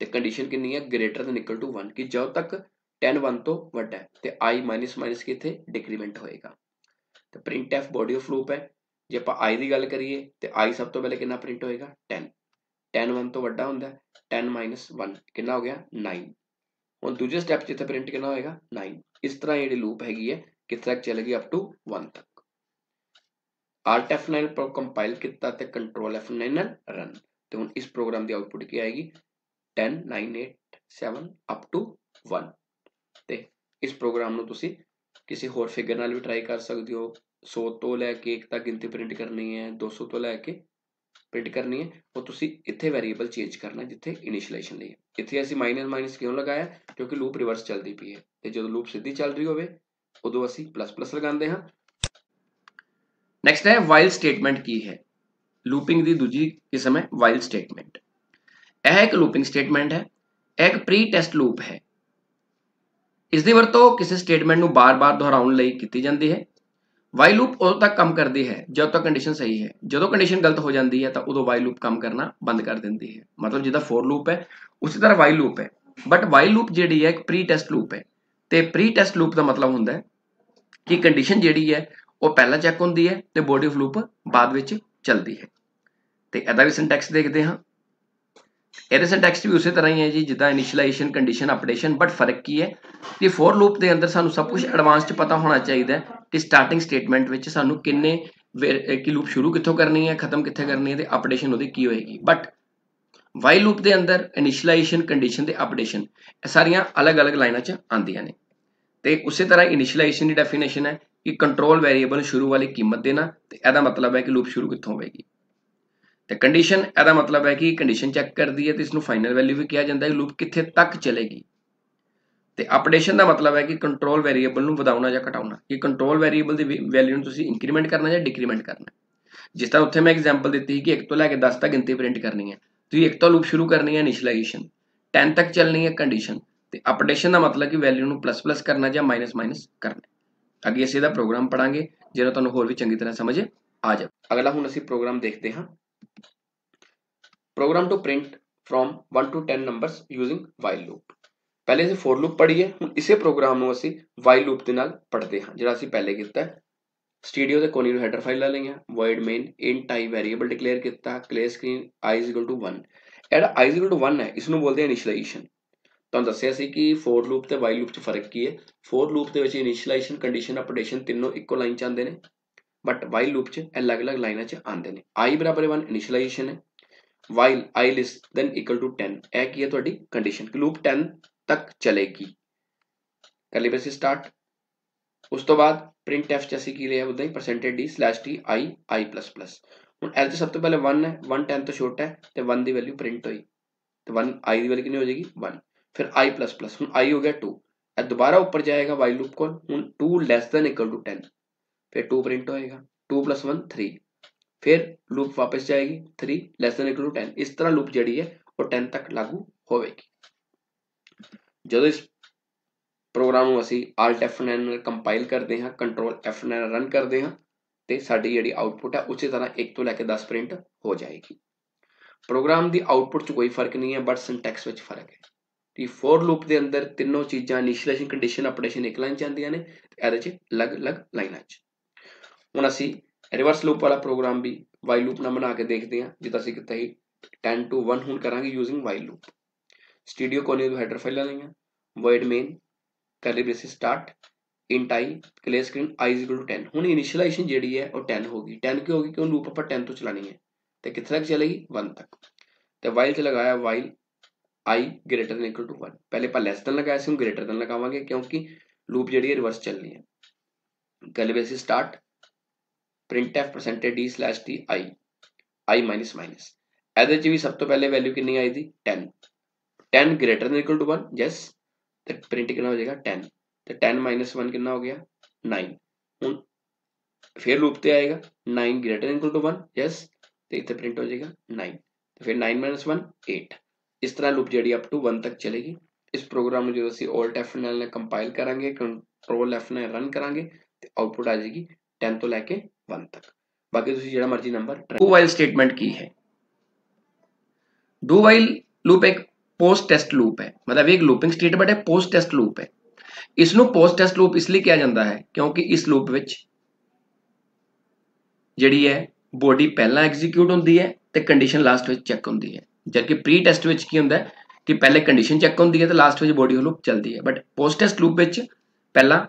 Speaker 1: ਤੇ ਕੰਡੀਸ਼ਨ ਕਿੰਨੀ ਹੈ ਗ੍ਰੇਟਰ ਦੈਨ ਇਕੁਅਲ ਟੂ 1 ਕਿ ਜਦੋਂ ਤੱਕ 10 1 ਤੋਂ ਵੱਡਾ ਹੈ, ਤੇ i ਮਾਈਨਸ ਮਾਈਨਸ ਕਿੱਥੇ ਡਿਕਰੀਮੈਂਟ ਹੋਏਗਾ, ਤੇ printf ਬੋਡੀ ਆਫ ਲੂਪ ਹੈ, ਜੇ ਆਪਾਂ i ਦੀ ਗੱਲ ਕਰੀਏ, ਤੇ i ਸਭ ਤੋਂ ਪਹਿਲੇ ਕਿੰਨਾ ਪ੍ਰਿੰਟ ਹੋਏਗਾ 10 10 1 ਤੋਂ ਵੱਡਾ ਹੁੰਦਾ 10 1 ਕਿੰਨਾ ਹੋ ਗਿਆ 9 ਹੁਣ ਦੂਜੇ ਸਟੈਪ ਜਿੱਥੇ ਪ੍ਰਿੰਟ ਕਰਨਾ ਹੋਏਗਾ 9 ਇਸ ਤਰ੍ਹਾਂ ਜਿਹੜੀ ਲੂਪ ਹੈਗੀ ਹੈ ਕਿੱਥੇ ਤੱਕ ਚੱਲੇਗੀ ਅਪ ਟੂ 1 ਤੱਕ alt f9 ਪਰ ਕੰਪਾਈਲ ਕੀਤਾ ਤੇ ਕੰਟਰੋਲ f9 ਨਾਲ ਰਨ ਤੇ ਹੁਣ ਇਸ ਪ੍ਰੋਗਰਾਮ ਦੀ ਆਉਟਪੁੱਟ ਕੀ ਆਏਗੀ 10 9 8 7 ਅਪ ਟੂ 1 ਤੇ ਇਸ ਪ੍ਰੋਗਰਾਮ ਨੂੰ ਤੁਸੀਂ ਕਿਸੇ ਹੋਰ ਫਿਗਰ ਨਾਲ ਵੀ ਟਰਾਈ ਕਰ ਸਕਦੇ ਹੋ 100 ਤੋਂ ਲੈ ਕੇ 1 ਤੱਕ ਗਿਣਤੀ ਪ੍ਰਿੰਟ ਕਰਨੀ ਹੈ 200 ਤੋਂ ਲੈ ਕੇ ਪ੍ਰਿੰਟ ਕਰਨੀ ਹੈ, ਉਹ ਤੁਸੀਂ ਇੱਥੇ ਵੈਰੀਏਬਲ ਚੇਂਜ ਕਰਨਾ ਜਿੱਥੇ ਇਨੀਸ਼ੀਅਲਾਈਜੇਸ਼ਨ ਲਈ ਇੱਥੇ ਅਸੀਂ ਮਾਈਨਸ ਮਾਈਨਸ ਕਿਉਂ ਲਗਾਇਆ? ਕਿਉਂਕਿ ਲੂਪ ਰਿਵਰਸ ਚੱਲਦੀ ਪਈ ਹੈ। ਤੇ ਜਦੋਂ ਲੂਪ ਸਿੱਧੀ ਚੱਲ ਰਹੀ ਹੋਵੇ, ਉਦੋਂ ਅਸੀਂ ਪਲੱਸ ਪਲੱਸ ਲਗਾਉਂਦੇ ਹਾਂ। ਨੈਕਸਟ ਹੈ ਵਾਈਲ ਸਟੇਟਮੈਂਟ ਕੀ ਹੈ? ਲੂਪਿੰਗ ਦੀ ਦੂਜੀ ਕਿਸਮ ਹੈ ਵਾਈਲ ਸਟੇਟਮੈਂਟ ਇਹ ਇੱਕ ਲੂਪਿੰਗ ਸਟੇਟਮੈਂਟ ਹੈ, ਇਹ ਇੱਕ ਪ੍ਰੀ ਟੈਸਟ ਲੂਪ ਹੈ। ਇਸ ਦੀ ਵਰਤੋਂ ਕਿਸੇ ਸਟੇਟਮੈਂਟ ਨੂੰ ਬਾਰ-ਬਾਰ ਦੁਹਰਾਉਣ ਲਈ ਕੀਤੀ ਜਾਂਦੀ ਹੈ। ਵਾਈਲ ਲੂਪ ਉਦੋਂ ਤੱਕ ਕੰਮ ਕਰਦੀ ਹੈ, ਜਦੋਂ ਤੱਕ ਕੰਡੀਸ਼ਨ ਸਹੀ ਹੈ। ਜਦੋਂ ਕੰਡੀਸ਼ਨ ਗਲਤ ਹੋ ਜਾਂਦੀ ਹੈ, ਤਾਂ ਉਦੋਂ ਵਾਈਲ ਲੂਪ ਕੰਮ ਕਰਨਾ ਬੰਦ ਕਰ ਦਿੰਦੀ ਹੈ। ਮਤਲਬ ਜਿੱਦਾਂ ਫੋਰ ਲੂਪ ਹੈ, ਉਸੇ ਤਰ੍ਹਾਂ ਵਾਈ ਲੂਪ ਹੈ। ਬਟ ਵਾਈਲ ਲੂਪ ਜਿਹੜੀ ਹੈ, ਇੱਕ ਪ੍ਰੀ ਟੈਸਟ ਲੂਪ ਹੈ। ਤੇ ਪ੍ਰੀ ਟੈਸਟ ਲੂਪ ਦਾ ਮਤਲਬ ਹੁੰਦਾ ਹੈ ਕਿ ਕੰਡੀਸ਼ਨ ਜਿਹੜੀ ਹੈ, ਉਹ ਪਹਿਲਾਂ ਚੈੱਕ ਹੁੰਦੀ ਹੈ ਤੇ ਬੋਡੀ ਆਫ ਲੂਪ ਬਾਅਦ ਵਿੱਚ ਚੱਲਦੀ ਹੈ। ਤੇ ਇਹਦਾ ਵੀ ਸਿੰਟੈਕਸ ਦੇਖਦੇ ਹਾਂ। ਇਹਦੇ ਸਿੰਟੈਕਸ ਵੀ ਉਸੇ ਤਰ੍ਹਾਂ ਹੀ ਹੈ ਜੀ, ਜਿੱਦਾਂ ਇਨੀਸ਼ੀਅਲਾਈਜੇਸ਼ਨ ਕੰਡੀਸ਼ਨ ਅਪਡੇਸ਼ਨ ਬਟ ਫ਼ਰਕ ਕੀ ਹੈ? ਕਿ ਫੋਰ ਲੂਪ ਦੇ ਅੰਦਰ ਸਾਨੂੰ ਸਭ ਕੁਝ ਐਡਵਾਂਸ ਚ ਪਤਾ ਹੋਣਾ ਚਾਹੀਦਾ ਹੈ ਕਿ ਸਟਾਰਟਿੰਗ ਸਟੇਟਮੈਂਟ ਵਿੱਚ ਸਾਨੂੰ ਕਿੰਨੇ ਕਿ ਲੂਪ ਸ਼ੁਰੂ ਕਿੱਥੋਂ ਕਰਨੀ ਹੈ, ਖਤਮ ਕਿੱਥੇ ਕਰਨੀ ਹੈ ਤੇ ਅਪਡੇਸ਼ਨ ਉਹਦੀ ਕੀ ਹੋਏਗੀ? ਬਟ ਵਾਈਲ ਲੂਪ ਦੇ ਅੰਦਰ ਇਨੀਸ਼ੀਅਲਾਈਜੇਸ਼ਨ ਕੰਡੀਸ਼ਨ ਤੇ ਅਪਡੇਸ਼ਨ ਇਹ ਸਾਰੀਆਂ ਅਲੱਗ-ਅਲੱਗ ਲਾਈਨਾਂ 'ਚ ਆਉਂਦੀਆਂ ਨੇ। ਤੇ ਉਸੇ ਤਰ੍ਹਾਂ ਇਨੀਸ਼ੀਅਲਾਈਜੇਸ਼ਨ ਦੀ ਡੈਫੀਨੇਸ਼ਨ ਹੈ ਕਿ ਕੰਟਰੋਲ ਵੇਰੀਏਬਲ ਸ਼ੁਰੂ ਵਾਲੀ ਕੀਮਤ ਦੇਣਾ ਤੇ ਇਹਦਾ ਮਤਲਬ ਹੈ ਕਿ ਲੂਪ ਸ਼ੁਰੂ ਕਿੱਥੋਂ ਹੋਵੇਗੀ। ਤੇ ਕੰਡੀਸ਼ਨ ਇਹਦਾ ਮਤਲਬ ਹੈ ਕਿ ਕੰਡੀਸ਼ਨ ਚੈੱਕ ਕਰਦੀ ਹੈ ਤੇ ਇਸ ਨੂੰ ਫਾਈਨਲ ਵੈਲਿਊ ਵੀ ਕਿਹਾ ਜਾਂਦਾ ਹੈ ਲੂਪ ਕਿੱਥੇ ਤੱਕ ਚਲੇਗੀ। ਤੇ ਅਪਡੇਸ਼ਨ ਦਾ ਮਤਲਬ ਹੈ ਕਿ ਕੰਟਰੋਲ ਵੇਰੀਏਬਲ ਨੂੰ ਵਧਾਉਣਾ ਜਾਂ ਘਟਾਉਣਾ, ਕਿ ਕੰਟਰੋਲ ਵੇਰੀਏਬਲ ਦੀ ਵੈਲਿਊ ਨੂੰ ਤੁਸੀਂ ਇੰਕਰੀਮੈਂਟ ਕਰਨਾ ਜਾਂ ਡਿਕਰੀਮੈਂਟ ਕਰਨਾ ਜਿਸ ਤਰ੍ਹਾਂ ਉੱਥੇ ਮੈਂ ਐਗਜ਼ਾਮਪਲ ਦਿੱਤੀ ਸੀ ਕਿ 1 ਤੋਂ ਲੈ ਕੇ 10 ਤੱਕ ਗਿਣਤੀ ਪ੍ਰਿੰਟ ਕਰਨੀ ਹੈ, ਤੁਸੀਂ 1 ਤੋਂ ਲੂਪ ਸ਼ੁਰੂ ਕਰਨੀ ਹੈ ਇਨੀਸ਼ੀਅਲਾਈਜੇਸ਼ਨ 10 ਤੱਕ ਚੱਲਣੀ ਹੈ ਕੰਡੀਸ਼ਨ ਤੇ ਅਪਡੇਸ਼ਨ ਦਾ ਮਤਲਬ ਕਿ ਵੈਲਿਊ ਨੂੰ ਪਲੱਸ ਪਲੱਸ ਕਰਨਾ ਜਾਂ ਮਾਈਨਸ ਮਾਈਨਸ ਕਰਨਾ ਅੱਗੇ ਅਸੀਂ ਇਹਦਾ ਪ੍ਰੋਗਰਾਮ ਪੜਾਂਗੇ ਜਿਹੜਾ ਤੁਹਾਨੂੰ ਹੋਰ ਵੀ ਚੰਗੀ ਤਰ੍ਹਾਂ ਸਮਝ ਆ ਜਾਵੇ। ਅਗਲਾ ਹੁਣ ਅਸੀਂ ਪ੍ਰੋਗਰਾਮ ਦੇਖਦੇ ਹਾਂ। Program to print from 1 to 10 numbers using while loop ਪਹਿਲੇ ਅਸੀਂ ਫੋਰ ਲੂਪ ਪੜ੍ਹੀਏ, ਹੁਣ ਇਸੇ ਪ੍ਰੋਗਰਾਮ ਨੂੰ ਅਸੀਂ ਵਾਈਲ ਲੂਪ ਦੇ ਨਾਲ ਪੜ੍ਹਦੇ ਹਾਂ, ਜਿਹੜਾ ਅਸੀਂ ਪਹਿਲੇ ਕੀਤਾ ਹੈ। ਸਟੂਡੀਓ ਦੇ ਕੋਨੀ ਨੂੰ ਹੈਡਰ ਫਾਈਲਾਂ ਲਈਆਂ void main int i variable declare ਕੀਤਾ ਕਲੇ ਸਕਰੀਨ i 1 ਇਹਦਾ i 1 ਹੈ ਇਸ ਨੂੰ ਬੋਲਦੇ ਆ ਇਨੀਸ਼ੀਅਲਾਈਜੇਸ਼ਨ ਤੁਹਾਨੂੰ ਦੱਸਿਆ ਸੀ ਕਿ ਫੋਰ ਲੂਪ ਤੇ ਵਾਈਲ ਲੂਪ 'ਚ ਫ਼ਰਕ ਕੀ ਹੈ? ਫੋਰ ਲੂਪ ਦੇ ਵਿੱਚ ਇਨੀਸ਼ੀਅਲਾਈਜੇਸ਼ਨ ਕੰਡੀਸ਼ਨ ਅਪਡੇਸ਼ਨ ਤਿੰਨੋਂ ਇੱਕੋ ਲਾਈਨ 'ਚ ਆਉਂਦੇ ਨੇ। ਬਟ ਵਾਈਲ ਲੂਪ 'ਚ ਅਲੱਗ-ਅਲੱਗ ਲਾਈਨਾਂ 'ਚ ਆਉਂਦੇ ਨੇ। i ਬਰਾਬਰ 1 ਇਨੀਸ਼ੀਅਲਾਈਜੇਸ਼ਨ ਹੈ। While i less than equal to 10 ਇਹ ਕੀ ਹੈ ਤੁਹਾਡੀ ਕੰਡੀਸ਼ਨ ਕਿ ਲੂਪ 10 ਤੱਕ ਚਲੇਗੀ ਕਰਲੀ ਬ੍ਰੈਸਿਸ ਸਟਾਰਟ ਉਸ ਤੋਂ ਬਾਅਦ printf ਚ ਅਸੀਂ ਕੀ ਲਿਆ ਉਦਾਂ ਹੀ %d t i i ਹੁਣ l ਚ ਸਭ ਤੋਂ ਪਹਿਲੇ 1 ਹੈ 1 10 ਤੋਂ ਛੋਟਾ ਹੈ ਤੇ 1 ਦੀ ਵੈਲਿਊ ਪ੍ਰਿੰਟ ਹੋਈ ਤੇ 1 i ਦੀ ਵੈਲਿਊ ਕਿੰਨੀ ਹੋ ਜਾਏਗੀ 1 ਫਿਰ i ਹੁਣ i ਹੋ ਗਿਆ 2 ਇਹ ਦੁਬਾਰਾ ਉੱਪਰ ਜਾਏਗਾ while ਲੂਪ ਕੋਲ ਹੁਣ 2 ਲੈਸ ਦੈਨ ਇਕੁਅਲ ਟੂ 10 ਫਿਰ 2 ਪ੍ਰਿੰਟ ਹੋਏਗਾ 2 1 3 ਫਿਰ ਲੂਪ ਵਾਪਸ ਜਾਏਗੀ 3 ਲੈਸ ਦੈਨ ਇਕੁਅਲ ਟੂ 10 ਇਸ ਤਰ੍ਹਾਂ ਲੂਪ ਜਿਹੜੀ ਹੈ ਉਹ 10 ਤੱਕ ਲਾਗੂ ਹੋਵੇਗੀ ਜਦੋਂ ਇਸ ਪ੍ਰੋਗਰਾਮ ਨੂੰ ਅਸੀਂ alt F9 ਨਾਲ ਕੰਪਾਈਲ ਕਰਦੇ ਹਾਂ ਕੰਟਰੋਲ F9 ਰਨ ਕਰਦੇ ਹਾਂ ਤੇ ਸਾਡੀ ਜਿਹੜੀ ਆਉਟਪੁੱਟ ਹੈ ਉਸੇ ਤਰ੍ਹਾਂ 1 ਤੋਂ ਲੈ ਕੇ 10 ਪ੍ਰਿੰਟ ਹੋ ਜਾਏਗੀ ਪ੍ਰੋਗਰਾਮ ਦੀ ਆਉਟਪੁੱਟ 'ਚ ਕੋਈ ਫ਼ਰਕ ਨਹੀਂ ਹੈ ਬਟ ਸਿੰਟੈਕਸ ਵਿੱਚ ਫ਼ਰਕ ਹੈ ਕਿ ਫੋਰ ਲੂਪ ਦੇ ਅੰਦਰ ਤਿੰਨੋਂ ਚੀਜ਼ਾਂ ਇਨੀਸ਼ੀਏਸ਼ਨ ਕੰਡੀਸ਼ਨ ਅਪਡੇਸ਼ਨ ਇੱਕ ਲਾਈਨ 'ਚ ਆਉਂਦੀਆਂ ਨੇ ਤੇ ਇਹਦੇ 'ਚ ਅਲੱਗ-ਅਲੱਗ ਲਾਈਨਾਂ 'ਚ ਹੁਣ ਅਸੀਂ ਰਿਵਰਸ ਲੂਪ ਵਾਲਾ ਪ੍ਰੋਗਰਾਮ ਵੀ ਵਾਈਲ ਲੂਪ ਨਾਲ ਬਣਾ ਕੇ ਦੇਖਦੇ ਹਾਂ, ਜਿੱਦਾਂ ਅਸੀਂ ਕੀਤਾ ਸੀ 10 ਟੂ 1 ਹੁਣ ਕਰਾਂਗੇ ਯੂਜ਼ਿੰਗ ਵਾਈਲ ਲੂਪ ਸਟੂਡੀਓ ਕੋਨੇ ਤੋਂ ਹੈਡਰ ਫਾਈਲਾਂ ਲਈਆਂ void main curly braces start int i clear screen i 10 ਹੁਣ ਇਨੀਸ਼ੀਅਲਾਈਜੇਸ਼ਨ ਜਿਹੜੀ ਹੈ ਉਹ 10 ਹੋਗੀ 10 ਕਿਉਂ ਹੋਗੀ ਕਿਉਂ ਲੂਪ ਆਪਾਂ 10 ਤੋਂ ਚਲਾਣੀ ਹੈ। ਤੇ ਕਿੱਥੇ ਤੱਕ ਚਲੇਗੀ? 1 ਤੱਕ। ਤੇ ਵਾਈਲ ਤੇ ਲਗਾਇਆ while i greater than equal to 1 ਪਹਿਲੇ ਆਪਾਂ ਲੈਸ ਦਨ ਲਗਾਇਆ ਸੀ, ਹੁਣ greater than ਲਗਾਵਾਂਗੇ, ਕਿਉਂਕਿ ਲੂਪ ਜਿਹੜੀ ਹੈ ਰਿਵਰਸ ਚੱਲਣੀ ਹੈ। Curly braces start printf percentage d slash t i i minus minus. ਇਹਦੇ ਚ ਵੀ ਸਭ ਤੋਂ ਪਹਿਲੇ ਵੈਲਿਊ ਕਿੰਨੀ ਆਈ ਦੀ 10 10 greater than equal to 1 yes. ਤੇ ਪ੍ਰਿੰਟ ਕਿੰਨਾ ਹੋ ਜਾਏਗਾ 10 ਤੇ 10 minus 1 ਕਿੰਨਾ ਹੋ ਗਿਆ 9 ਹੁਣ ਫਿਰ ਲੂਪ ਤੇ ਆਏਗਾ 9 greater than equal to 1 yes. ਤੇ ਇੱਥੇ ਪ੍ਰਿੰਟ ਹੋ ਜਾਏਗਾ 9 ਤੇ ਫਿਰ 9 minus 1 8 ਇਸ ਤਰ੍ਹਾਂ ਲੂਪ ਜਿਹੜੀ ਅਪ ਟੂ 1 ਤੱਕ ਚਲੇਗੀ ਇਸ ਪ੍ਰੋਗਰਾਮ ਨੂੰ ਜਦੋਂ ਅਸੀਂ alt F9 ਨਾਲ ਕੰਪਾਈਲ ਕਰਾਂਗੇ ਕੰਟਰੋਲ F9 ਰਨ ਕਰਾਂਗੇ ਤੇ ਆਉਟਪੁੱਟ ਆ ਜਾਏਗੀ 10 ਤੋਂ ਲੈ ਕੇ 1 ਤੱਕ ਬਾਕੀ ਤੁਸੀਂ ਜਿਹੜਾ ਮਰਜ਼ੀ ਨੰਬਰ ਡੂ ਵਾਈਲ ਸਟੇਟਮੈਂਟ ਕੀ ਹੈ डू वाइल लूप एक पोस्ट टेस्ट लूप है मतलब एक लूपिंग स्टेटमेंट है पोस्ट टेस्ट लूप है ਇਸ ਨੂੰ ਪੋਸਟ ਟੈਸਟ ਲੂਪ ਇਸ ਲਈ ਕਿਹਾ ਜਾਂਦਾ ਹੈ ਕਿਉਂਕਿ ਇਸ ਲੂਪ ਵਿੱਚ ਜਿਹੜੀ ਹੈ ਬੋਡੀ ਪਹਿਲਾਂ ਐਗਜ਼ੀਕਿਊਟ ਹੁੰਦੀ ਹੈ ਤੇ ਕੰਡੀਸ਼ਨ ਲਾਸਟ ਵਿੱਚ ਚੈੱਕ ਹੁੰਦੀ ਹੈ ਜਦਕਿ ਪ੍ਰੀ ਟੈਸਟ ਵਿੱਚ ਕੀ ਹੁੰਦਾ ਹੈ ਕਿ ਪਹਿਲੇ ਕੰਡੀਸ਼ਨ ਚੈੱਕ ਹੁੰਦੀ ਹੈ ਤੇ ਲਾਸਟ ਵਿੱਚ ਬੋਡੀ ਲੂਪ ਚੱਲਦੀ ਹੈ ਬਟ ਪੋਸਟ ਟੈਸਟ ਲੂਪ ਵਿੱਚ ਪਹਿਲਾਂ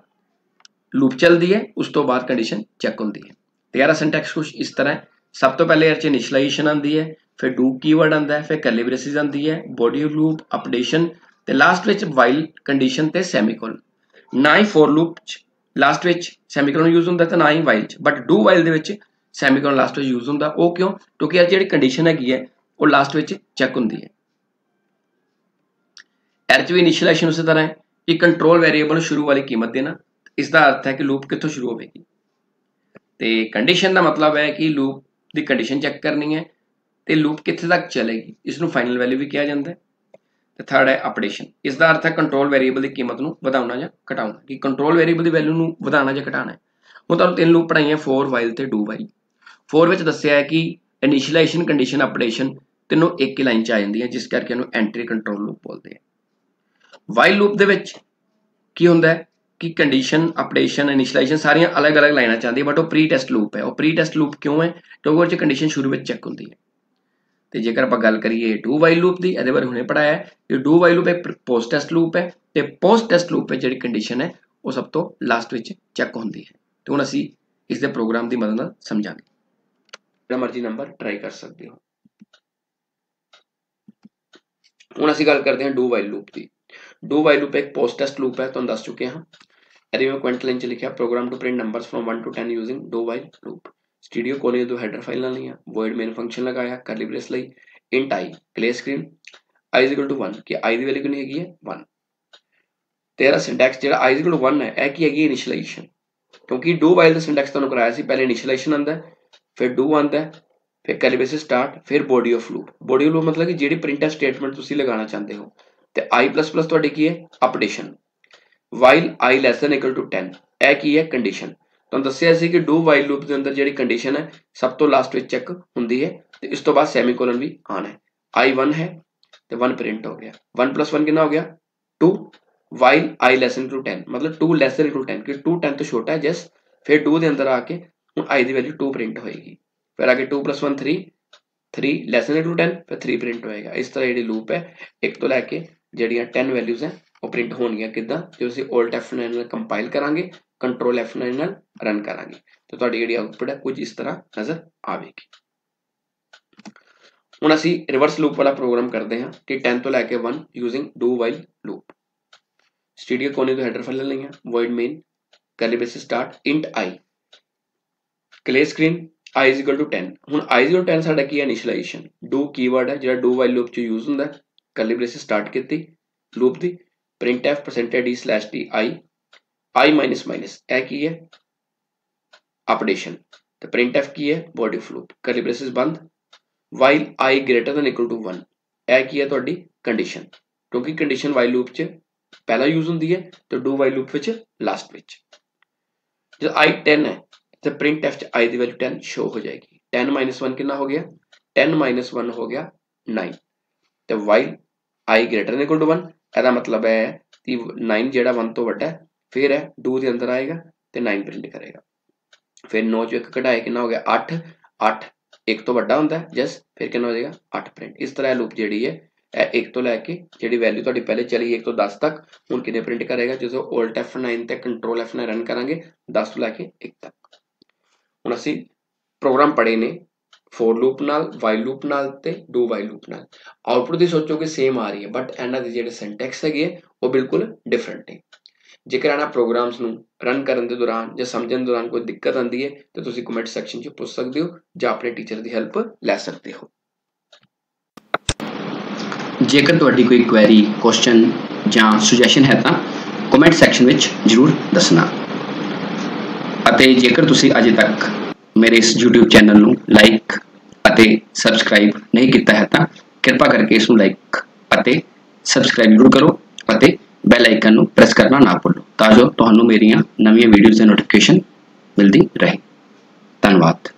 Speaker 1: ਲੂਪ ਚੱਲਦੀ ਹੈ ਉਸ ਤੋਂ ਬਾਅਦ ਕੰਡੀਸ਼ਨ ਚੈੱਕ ਹੁੰਦੀ ਹੈ ਤੇ ਯਾਰਾ ਸਿੰਟੈਕਸ ਕੁਝ ਇਸ ਤਰ੍ਹਾਂ ਹੈ। ਸਭ ਤੋਂ ਪਹਿਲੇ ਇਹ ਚ ਇਨੀਸ਼ੀਅਲਾਈਜੇਸ਼ਨ ਆਉਂਦੀ ਹੈ, ਫਿਰ ਡੂ ਕੀਵਰਡ ਆਉਂਦਾ ਹੈ, ਫਿਰ ਕਰਲੀ ਬ੍ਰੇਸਿਸ ਆਉਂਦੀ ਹੈ ਬੋਡੀ ਲੂਪ ਅਪਡੇਸ਼ਨ ਤੇ ਲਾਸਟ ਵਿੱਚ ਵਾਈਲ ਕੰਡੀਸ਼ਨ ਤੇ ਸੈਮੀਕੋਲਨ ਨਾ ਹੀ ਫੋਰ ਲੂਪ ਚ ਲਾਸਟ ਵਿੱਚ ਸੈਮੀਕੋਲਨ ਯੂਜ਼ ਹੁੰਦਾ ਤੇ ਨਾ ਹੀ ਵਾਈਲ ਚ। ਬਟ ਡੂ ਵਾਈਲ ਦੇ ਵਿੱਚ ਸੈਮੀਕੋਲਨ ਲਾਸਟ ਵਿੱਚ ਯੂਜ਼ ਹੁੰਦਾ। ਉਹ ਕਿਉਂ? ਕਿਉਂਕਿ ਇਹ ਜਿਹੜੀ ਕੰਡੀਸ਼ਨ ਹੈਗੀ ਹੈ, ਉਹ ਲਾਸਟ ਵਿੱਚ ਚੈੱਕ ਹੁੰਦੀ ਹੈ। ਐਰ ਚ ਵੀ ਇਨੀਸ਼ੀਅਲਾਈਜੇਸ਼ਨ ਉਸੇ ਤਰ੍ਹਾਂ ਹੈ। ਕਿ ਕੰਟਰੋਲ ਵੇਰੀਏਬਲ ਨੂੰ ਸ਼ੁਰੂ ਵਾਲੀ ਕੀਮਤ ਦੇਣਾ। ਇਸ ਦਾ ਅਰਥ ਹੈ ਕਿ ਲੂਪ ਕਿੱਥੋਂ ਸ਼ੁਰੂ ਹੋਵੇਗੀ? ਤੇ ਕੰਡੀਸ਼ਨ ਦਾ ਮਤਲਬ ਹੈ ਕਿ ਲੂਪ ਦੀ ਕੰਡੀਸ਼ਨ ਚੈੱਕ ਕਰਨੀ ਹੈ ਤੇ ਲੂਪ ਕਿੱਥੇ ਤੱਕ ਚੱਲੇਗੀ? ਇਸ ਨੂੰ ਫਾਈਨਲ ਵੈਲਿਊ ਵੀ ਕਿਹਾ ਜਾਂਦਾ ਹੈ ਤੇ ਥਰਡ ਹੈ ਅਪਡੇਸ਼ਨ ਇਸ ਦਾ ਅਰਥ ਹੈ ਕੰਟਰੋਲ ਵੇਰੀਏਬਲ ਦੀ ਕੀਮਤ ਨੂੰ ਵਧਾਉਣਾ ਜਾਂ ਘਟਾਉਣਾ। ਕਿ ਕੰਟਰੋਲ ਵੇਰੀਏਬਲ ਦੀ ਵੈਲਿਊ ਨੂੰ ਵਧਾਉਣਾ ਜਾਂ ਘਟਾਉਣਾ ਹੈ। ਹੁਣ ਤੁਹਾਨੂੰ ਤਿੰਨ ਲੂਪ ਪੜਾਈਆਂ ਫੋਰ ਵਾਈਲ ਤੇ ਡੂ ਵਾਈਲ ਫੋਰ ਵਿੱਚ ਦੱਸਿਆ ਹੈ ਕਿ ਇਨੀਸ਼ੀਅਲਾਈਜੇਸ਼ਨ ਕੰਡੀਸ਼ਨ ਅਪਡੇਸ਼ਨ ਤਿੰਨੋਂ ਇੱਕ ਹੀ ਲਾਈਨ 'ਚ ਆ ਜਾਂਦੀ ਹੈ ਜਿਸ ਕਰਕੇ ਇਹਨੂੰ ਐਂਟਰੀ ਕੰਟਰੋਲ ਲੂਪ ਬੋਲਦੇ ਆ। ਵਾਈਲ ਲੂਪ ਦੇ ਵਿੱਚ ਕੀ ਹੁੰਦਾ ਹੈ? ਕਿ ਕੰਡੀਸ਼ਨ ਅਪਡੇਸ਼ਨ ਇਨੀਸ਼ੀਅਲਾਈਜੇਸ਼ਨ ਸਾਰੀਆਂ ਅਲੱਗ-ਅਲੱਗ ਲਾਈਨਾਂ ਚਾਹੁੰਦੀ ਆਉਂਦੀਆਂ ਬਟ ਉਹ ਪ੍ਰੀ ਟੈਸਟ ਲੂਪ ਹੈ। ਉਹ ਪ੍ਰੀ ਟੈਸਟ ਲੂਪ ਕਿਉਂ ਹੈ? ਕਿਉਂਕਿ ਉਹ ਚ ਕੰਡੀਸ਼ਨ ਸ਼ੁਰੂ ਵਿੱਚ ਚੈੱਕ ਹੁੰਦੀ ਹੈ। ਤੇ ਜੇਕਰ ਆਪਾਂ ਗੱਲ ਕਰੀਏ ਡੂ ਵਾਈਲ ਲੂਪ ਦੀ, ਇਹਦੇ ਬਾਰੇ ਹੁਣੇ ਪੜਾਇਆ ਕਿ ਡੂ ਵਾਈਲ ਲੂਪ ਇੱਕ ਪੋਸਟ ਟੈਸਟ ਲੂਪ ਹੈ ਤੇ ਪੋਸਟ ਟੈਸਟ ਲੂਪ ਵਿੱਚ ਜਿਹੜੀ ਕੰਡੀਸ਼ਨ ਹੈ, ਉਹ ਸਭ ਤੋਂ ਲਾਸਟ ਵਿੱਚ ਚੈੱਕ ਹੁੰਦੀ ਹੈ। ਤੇ ਹੁਣ ਅਸੀਂ ਇਸ ਦੇ ਪ੍ਰੋਗਰਾਮ ਦੀ ਮਦਦ ਨਾਲ ਸਮਝਾਂਗੇ। ਜਿਹੜਾ ਮਰਜ਼ੀ ਨੰਬਰ ਟਰਾਈ ਕਰ ਸਕਦੇ ਹੋ। ਹੁਣ ਅਸੀਂ ਗੱਲ ਕਰਦੇ ਹਾਂ ਡੂ ਵਾਈਲ ਲੂਪ ਦੀ। ਡੂ ਵਾਈਲ ਲੂਪ ਇੱਕ ਪੋਸਟ ਟੈਸਟ ਲੂਪ ਹੈ, ਤੁਹਾਨੂੰ ਦੱਸ ਚੁੱਕੇ ਹਾਂ। ਇਹਦੇ ਮੈਂ ਕੁਇੰਟ ਲਾਈਨ ਚ ਲਿਖਿਆ program to print numbers from 1 to 10 using do while loop studio ਕੋਨੇ ਤੋਂ ਹੈਡਰ ਫਾਈਲਾਂ ਲਈਆਂ ਵਰਡ ਮੇਨ ਫੰਕਸ਼ਨ ਲਗਾਇਆ ਕਰਲੀ ਬ੍ਰੇਸ ਲਈ int i clear screen i 1 ਕਿ i ਦੀ ਵੈਲਿਊ ਕਿੰਨੀ ਹੈਗੀ ਹੈ? 1 ਤੇਰਾ ਸਿੰਟੈਕਸ ਜਿਹੜਾ i 1 ਹੈ, ਇਹ ਕੀ ਹੈਗੀ ਇਨੀਸ਼ੀਅਲਾਈਜੇਸ਼ਨ ਕਿਉਂਕਿ ਡੂ ਵਾਈਲ ਦਾ ਸਿੰਟੈਕਸ ਤੁਹਾਨੂੰ ਕਰਾਇਆ ਸੀ, ਪਹਿਲੇ ਇਨੀਸ਼ੀਅਲਾਈਜੇਸ਼ਨ ਆਂਦਾ ਫਿਰ ਡੂ ਆਂਦਾ ਫਿਰ ਕਰਲੀ ਸਟਾਰਟ ਫਿਰ body of loop body of loop ਮਤਲਬ ਕਿ ਜਿਹੜੀ ਪ੍ਰਿੰਟਫ ਸਟੇਟਮੈਂਟ ਤੁਸੀਂ ਲਗਾਉਣਾ ਚਾਹੁੰਦੇ ਹੋ। ਤੇ i ਤੁਹਾਡੀ ਕੀ ਹੈ? Updation while i less than equal to 10 ਇਹ ਕੀ ਹੈ? ਕੰਡੀਸ਼ਨ ਤੁਹਾਨੂੰ ਦੱਸਿਆ ਸੀ ਕਿ ਡੂ ਵਾਈਲ loop ਦੇ ਅੰਦਰ ਜਿਹੜੀ ਕੰਡੀਸ਼ਨ ਹੈ, ਸਭ ਤੋਂ ਲਾਸਟ ਵਿੱਚ ਚੈੱਕ ਹੁੰਦੀ ਹੈ ਤੇ ਇਸ ਤੋਂ ਬਾਅਦ ਸੈਮੀਕੋਲਨ ਵੀ ਆਣਾ ਹੈ। i 1 ਹੈ ਤੇ 1 ਪ੍ਰਿੰਟ ਹੋ ਗਿਆ। 1 1 ਕਿੰਨਾ ਹੋ ਗਿਆ? 2 while i less than equal to 10 ਮਤਲਬ 2 less than to 10 ਕਿ 2 10 ਤੋਂ ਛੋਟਾ ਹੈ ਜਸ ਫਿਰ 2 ਦੇ ਅੰਦਰ ਆ ਕੇ ਹੁਣ i ਦੀ ਵੈਲਿਊ 2 ਪ੍ਰਿੰਟ ਹੋਏਗੀ। ਫਿਰ ਅੱਗੇ 2 1 3 3 less than equal to 10 ਫਿਰ 3 ਪ੍ਰਿੰਟ ਹੋਏਗਾ। ਇਸ ਤਰ੍ਹਾਂ ਜਿਹੜੀ ਲੂਪ ਹੈ, ਇੱਕ ਤੋਂ ਲੈ ਕੇ ਜਿਹੜੀਆਂ 10 ਵੈਲਿਊਜ਼ ਹੈ ਉਹ ਪ੍ਰਿੰਟ ਹੋਣਗੀਆਂ ਕਿਦਾਂ? ਜੇ ਅਸੀਂ alt F9 ਨਾਲ ਕੰਪਾਈਲ ਕਰਾਂਗੇ ਕੰਟਰੋਲ F9 ਨਾਲ ਰਨ ਕਰਾਂਗੇ। ਤਾਂ ਤੁਹਾਡੀ ਜਿਹੜੀ ਆਉਟਪੁੱਟ ਹੈ ਕੁਝ ਇਸ ਤਰ੍ਹਾਂ ਨਜ਼ਰ ਆਵੇਗੀ। ਹੁਣ ਅਸੀਂ ਰਿਵਰਸ ਲੂਪ ਵਾਲਾ ਪ੍ਰੋਗਰਾਮ ਕਰਦੇ ਹਾਂ ਕਿ 10 ਤੋਂ ਲੈ ਕੇ 1 using do while loop studio ਕੋਨੇ ਤੋਂ ਹੈਡਰ ਫਾਈਲ ਲਈਆਂ void main curly braces start int i clear screen i 10 ਹੁਣ i 10 ਸਾਡਾ ਕੀ ਹੈ ਇਨੀਸ਼ੀਅਲਾਈਜੇਸ਼ਨ ਡੂ ਕੀਵਰਡ ਹੈ ਜਿਹੜਾ ਡੂ ਵਾਈਲ ਲੂਪ ਚ ਯੂਜ਼ ਹੁੰਦਾ ਹੈ। ਕਰਲੀ ਬ੍ਰੇਸਿਸ ਸਟਾਰਟ ਕੀਤੀ ਲੂਪ ਦੀ। Printf percentage d slash d i i minus minus ਇਹ ਕੀ ਹੈ ਅਪਡੇਸ਼ਨ ਤੇ printf ਕੀ ਹੈ body of loop curly braces ਬੰਦ while i greater than equal to 1 ਇਹ ਕੀ ਹੈ ਤੁਹਾਡੀ ਕੰਡੀਸ਼ਨ ਕਿਉਂਕਿ ਕੰਡੀਸ਼ਨ while ਲੂਪ 'ਚ ਪਹਿਲਾ ਯੂਜ਼ ਹੁੰਦੀ ਹੈ ਤੇ ਡੂ ਵਾਈਲ ਲੂਪ ਵਿੱਚ ਲਾਸਟ ਵਿੱਚ ਜਦ i 10 ਹੈ ਤੇ printf ਚ i ਦੀ ਵੈਲਿਊ 10 ਸ਼ੋ ਹੋ ਜਾਏਗੀ 10 1 ਕਿੰਨਾ ਹੋ ਗਿਆ 10 1 ਹੋ ਗਿਆ 9 ਤੇ while i greater than equal to 1 ਇਹਦਾ ਮਤਲਬ ਹੈ ਕਿ 9 ਜਿਹੜਾ 1 ਤੋਂ ਵੱਡਾ ਹੈ, ਫਿਰ ਹੈ do ਦੇ ਅੰਦਰ ਆਏਗਾ ਤੇ 9 ਪ੍ਰਿੰਟ ਕਰੇਗਾ। ਫਿਰ 9 ਚੋਂ ਇੱਕ ਕਢਾਏ ਕਿੰਨਾ ਹੋ ਗਿਆ? 8 8 1 ਤੋਂ ਵੱਡਾ ਹੁੰਦਾ ਜਸ ਫਿਰ ਕਿੰਨਾ ਹੋ ਜਾਏਗਾ? 8 ਪ੍ਰਿੰਟ ਇਸ ਤਰ੍ਹਾਂ ਇਹ ਲੂਪ ਜਿਹੜੀ ਹੈ, ਇਹ 1 ਤੋਂ ਲੈ ਕੇ ਜਿਹੜੀ ਵੈਲਿਊ ਤੁਹਾਡੀ ਪਹਿਲੇ ਚਲੀ 1 ਤੋਂ 10 ਤੱਕ, ਹੁਣ ਕਿੰਨੇ ਪ੍ਰਿੰਟ ਕਰੇਗਾ? ਜਦੋਂ Alt F9 ਤੇ Control F9 ਰਨ ਕਰਾਂਗੇ 10 ਤੋਂ ਲੈ ਕੇ 1 ਤੱਕ। ਹੁਣ ਅਸੀਂ ਪ੍ਰੋਗਰਾਮ ਪੜ੍ਹੇ ਨੇ ਫੋਰ ਲੂਪ ਨਾਲ ਵਾਈਲ ਲੂਪ ਨਾਲ ਤੇ ਡੂ ਵਾਈਲ ਲੂਪ ਨਾਲ। ਆਉਟਪੁੱਟ ਦੀ ਸੋਚੋਗੇ ਸੇਮ ਆ ਰਹੀ ਹੈ ਬਟ ਇਹਨਾਂ ਦੇ ਜਿਹੜੇ ਸਿੰਟੈਕਸ ਹੈਗੇ ਉਹ ਬਿਲਕੁਲ ਡਿਫਰੈਂਟ ਹੈ ਜੇਕਰ ਇਹਨਾਂ ਪ੍ਰੋਗਰਾਮਸ ਨੂੰ ਰਨ ਕਰਨ ਦੇ ਦੌਰਾਨ ਜਾਂ ਸਮਝਣ ਦੇ ਦੌਰਾਨ ਕੋਈ ਦਿੱਕਤ ਆਉਂਦੀ ਹੈ, ਤਾਂ ਤੁਸੀਂ ਕਮੈਂਟ ਸੈਕਸ਼ਨ 'ਚ ਪੁੱਛ ਸਕਦੇ ਹੋ ਜਾਂ ਆਪਣੇ ਟੀਚਰ ਦੀ ਹੈਲਪ ਲੈ ਸਕਦੇ ਹੋ।
Speaker 2: ਜੇਕਰ ਤੁਹਾਡੀ ਕੋਈ ਕੁਐਰੀ ਕੁਐਸਚਨ ਜਾਂ ਸੁਜੈਸ਼ਨ ਹੈ ਤਾਂ ਕਮੈਂਟ ਸੈਕਸ਼ਨ ਵਿੱਚ ਜਰੂਰ ਦੱਸਣਾ। ਅਤੇ ਜੇਕਰ ਤੁਸੀਂ ਅਜੇ ਤੱਕ ਮੇਰੇ ਇਸ YouTube ਚੈਨਲ ਨੂੰ ਲਾਈਕ ਅਤੇ ਸਬਸਕ੍ਰਾਈਬ ਨਹੀਂ ਕੀਤਾ ਹੈ ਤਾਂ ਕਿਰਪਾ ਕਰਕੇ ਇਸ ਨੂੰ ਲਾਈਕ ਅਤੇ ਸਬਸਕ੍ਰਾਈਬ ਜ਼ਰੂਰ ਕਰੋ ਅਤੇ ਬੈਲ ਆਈਕਨ ਨੂੰ ਪ੍ਰੈਸ ਕਰਨਾ ਨਾ ਭੁੱਲੋ ਤਾਂ ਜੋ ਤੁਹਾਨੂੰ ਮੇਰੀਆਂ ਨਵੀਆਂ ਵੀਡੀਓਜ਼ ਦੀ ਨੋਟੀਫਿਕੇਸ਼ਨ ਮਿਲਦੀ ਰਹੇ। ਧੰਨਵਾਦ।